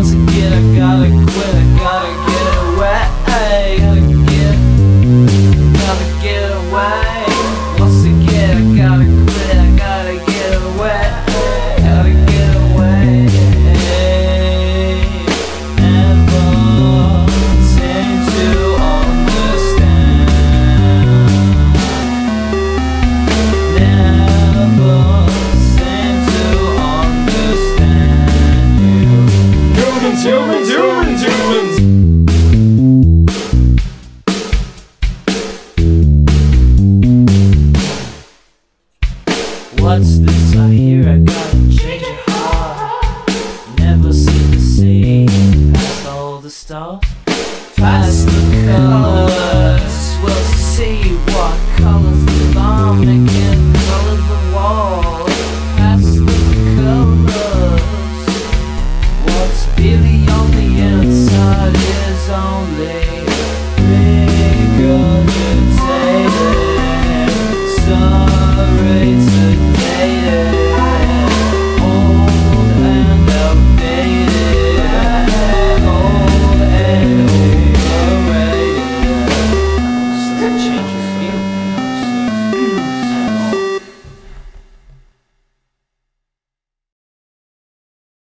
once again I gotta go humans, humans, humans, humans. What's this I hear? I gotta change your heart. Never seen the same. Past all the stars, past the colors.